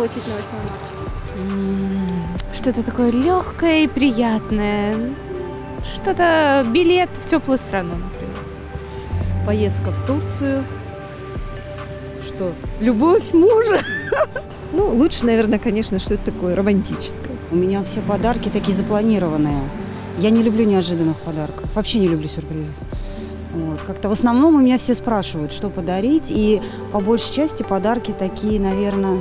получить на 8 марта? М, Что-то такое легкое и приятное. Что-то билет в теплую страну, например. Поездка в Турцию. Что? Любовь мужа. Ну, лучше, наверное, конечно, что-то такое романтическое. У меня все подарки такие запланированные. Я не люблю неожиданных подарков. Вообще не люблю сюрпризов. Вот. Как-то в основном у меня все спрашивают, что подарить. И по большей части подарки такие, наверное,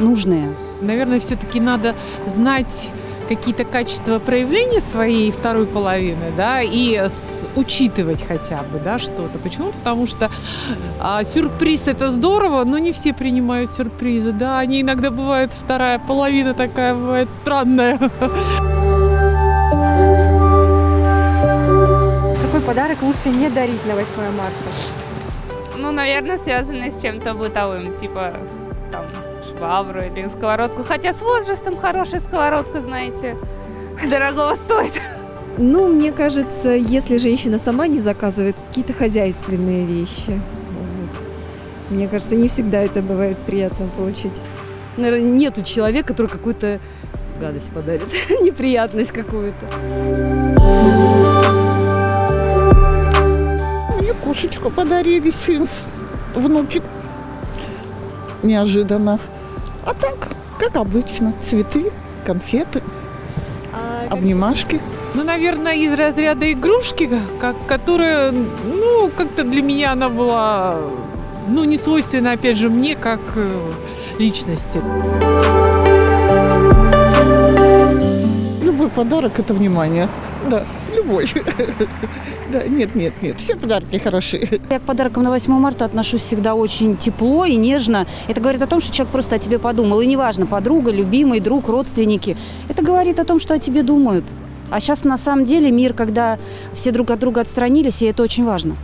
нужные. Наверное, все-таки надо знать какие-то качества проявления своей второй половины, да, и с- учитывать хотя бы, да, что-то. Почему? Потому что а, сюрприз это здорово, но не все принимают сюрпризы, да, они иногда бывают, вторая половина такая бывает странная. Какой подарок лучше не дарить на 8 марта? Ну, наверное, связанное с чем-то бытовым, типа там швабру или сковородку. Хотя с возрастом хорошая сковородка, знаете, дорогого стоит. Ну, мне кажется, если женщина сама не заказывает какие-то хозяйственные вещи, вот. мне кажется, не всегда это бывает приятно получить. Наверное, нету человека, который какую-то гадость подарит. Неприятность какую-то. Мне кошечку подарили свинс, внуки. Неожиданно. А так, как обычно, цветы, конфеты, А обнимашки. Ну, наверное, из разряда игрушки, как, которая, ну, как-то для меня она была, ну, не свойственна, опять же, мне, как э, личности. Подарок – это внимание. Да, любой. Да, нет, нет, нет, все подарки хороши. Я к подаркам на 8 марта отношусь всегда очень тепло и нежно. Это говорит о том, что человек просто о тебе подумал. И неважно, подруга, любимый, друг, родственники. Это говорит о том, что о тебе думают. А сейчас на самом деле мир, когда все друг от друга отстранились, и это очень важно.